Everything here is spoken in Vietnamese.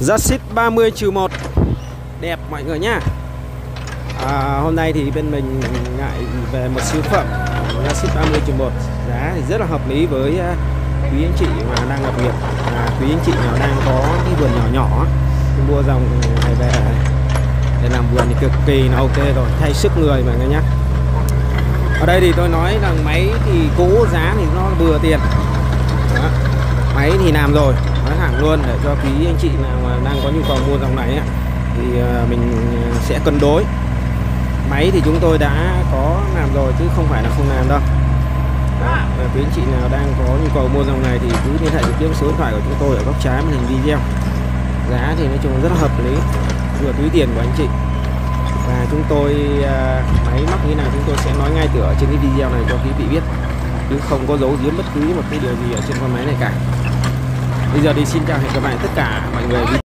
Justice 30 trừ 1 Đẹp mọi người nhá. À, Hôm nay thì bên mình ngại về một siêu phẩm Justice 30 trừ 1 Giá thì rất là hợp lý với à, quý anh chị mà đang lập nghiệp. À, quý anh chị nào đang có cái vườn nhỏ nhỏ mua dòng này về để làm vườn thì cực kỳ là ok rồi thay sức người mọi người nhé ở đây thì tôi nói rằng máy thì cũ giá thì nó vừa tiền. Đó. máy thì làm rồi nói hàng luôn để cho quý anh chị nào mà đang có nhu cầu mua dòng này ấy, thì ờ, mình ờ, sẽ cân đối. Máy thì chúng tôi đã có làm rồi chứ không phải là không làm đâu. Đó. Và quý anh chị nào đang có nhu cầu mua dòng này thì cứ liên hệ trực tiếp số điện thoại của chúng tôi ở góc trái màn hình video. Giá thì nói chung rất là hợp lý vừa túi tiền của anh chị. Và chúng tôi à, máy móc như nào chúng tôi sẽ nói ngay từ ở trên cái video này cho quý vị biết. Chứ không có giấu giếm bất cứ một cái điều gì ở trên con máy này cả bây giờ thì xin chào hẹn gặp lại tất cả mọi người.